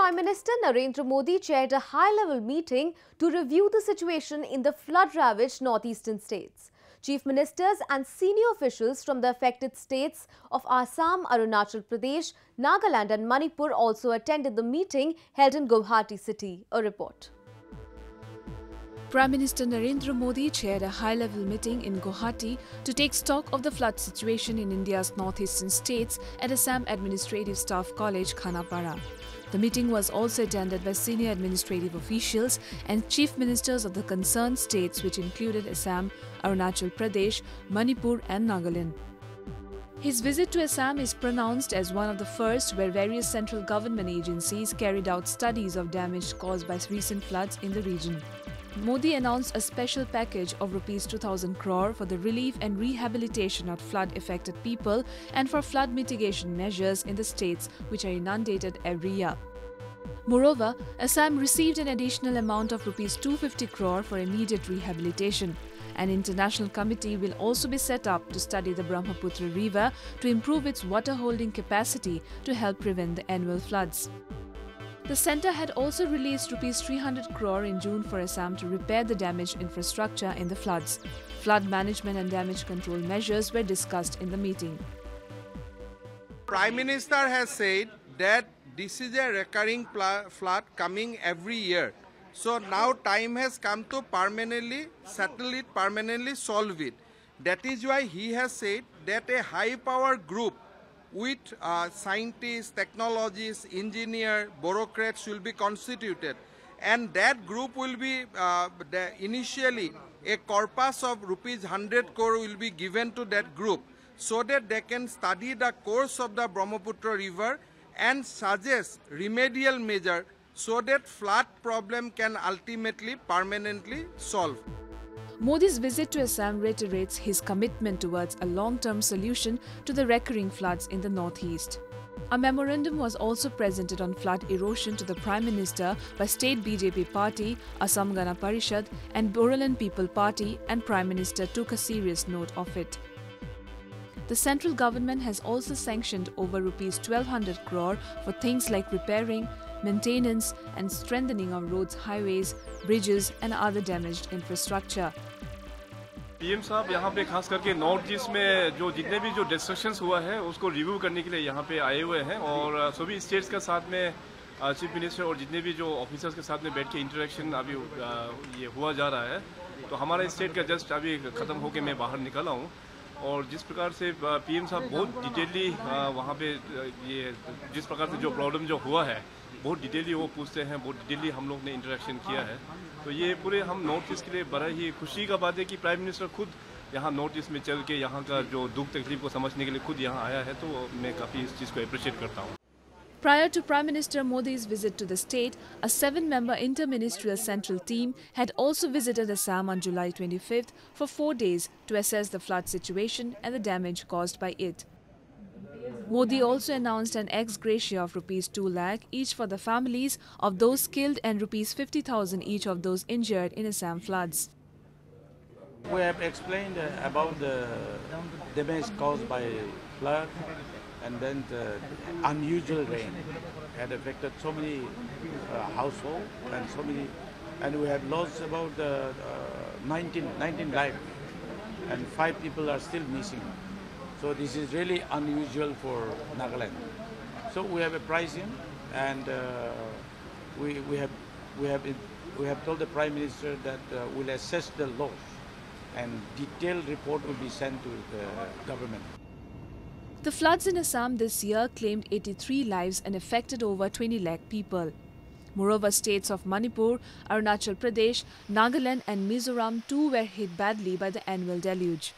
Prime Minister Narendra Modi chaired a high-level meeting to review the situation in the flood-ravaged northeastern states. Chief ministers and senior officials from the affected states of Assam, Arunachal Pradesh, Nagaland and Manipur also attended the meeting held in Guwahati city. A report. Prime Minister Narendra Modi chaired a high-level meeting in Guwahati to take stock of the flood situation in India's northeastern states at Assam Administrative Staff College, Khanapara. The meeting was also attended by senior administrative officials and chief ministers of the concerned states which included Assam, Arunachal Pradesh, Manipur and Nagaland. His visit to Assam is pronounced as one of the first where various central government agencies carried out studies of damage caused by recent floods in the region. Modi announced a special package of rupees 2000 crore for the relief and rehabilitation of flood affected people and for flood mitigation measures in the states which are inundated every year. Moreover, Assam received an additional amount of rupees 250 crore for immediate rehabilitation. An international committee will also be set up to study the Brahmaputra river to improve its water holding capacity to help prevent the annual floods. The centre had also released rupees 300 crore in June for Assam to repair the damaged infrastructure in the floods. Flood management and damage control measures were discussed in the meeting. Prime Minister has said that this is a recurring flood coming every year. So now time has come to permanently settle it, permanently solve it. That is why he has said that a high power group with uh, scientists, technologists, engineers, bureaucrats will be constituted. And that group will be uh, initially a corpus of rupees 100 crore will be given to that group so that they can study the course of the Brahmaputra river and suggest remedial measure so that flood problem can ultimately permanently solve. Modi's visit to Assam reiterates his commitment towards a long-term solution to the recurring floods in the northeast. A memorandum was also presented on flood erosion to the Prime Minister by State BJP Party, Assam Gana Parishad and Bodoland People Party and Prime Minister took a serious note of it. The central government has also sanctioned over rupees 1200 crore for things like repairing, maintenance and strengthening of roads, highways, bridges and other damaged infrastructure. PM साहब, यहाँ पे खास करके north east में जो जितने भी जो डिस्ट्रक्शन हुआ है, उसको रिव्यू करने के लिए यहाँ पे आए हुए हैं और सभी स्टेट्स के साथ में चीफ मिनिस्टर और जितने भी जो ऑफिसर्स के साथ में बैठ के इंटरेक्शन अभी ये हुआ जा रहा है। तो हमारा स्टेट का जस्ट अभी ख़त्म होकर मैं बाहर निकला हूँ और जिस प्रकार से पीएम साहब बहुत डिटेली वहाँ पे ये, जिस प्रकार से जो प्रॉब्लम जो हुआ है बहुत डिटेली वो पूछते हैं बहुत डिटेली हम लोग ने इंटरेक्शन किया है तो ये पूरे हम नॉर्थ ईस्ट के लिए बड़ा ही खुशी का बात है कि प्राइम मिनिस्टर खुद यहाँ नॉर्थ ईस्ट में चल के यहाँ का जो दुख तकलीफ़ को समझने के लिए खुद यहाँ आया है तो मैं काफ़ी इस चीज़ को अप्रिशिएट करता हूँ Prior to Prime Minister Modi's visit to the state, a seven-member interministerial central team had also visited Assam on July 25th for four days to assess the flood situation and the damage caused by it. Modi also announced an ex gratia of rupees 2 lakh each for the families of those killed and rupees 50,000 each of those injured in Assam floods. We have explained uh, about the damage caused by flood and then the unusual rain had affected so many uh, households and so many, and we have lost about uh, 19, 19 lives, and five people are still missing. So this is really unusual for Nagaland. So we have a pricing, and uh, we, we have we have we have told the Prime Minister that uh, we'll assess the loss, and detailed report will be sent to the government. The floods in Assam this year claimed 83 lives and affected over 20 lakh people. Moreover, states of Manipur, Arunachal Pradesh, Nagaland and Mizoram too were hit badly by the annual deluge.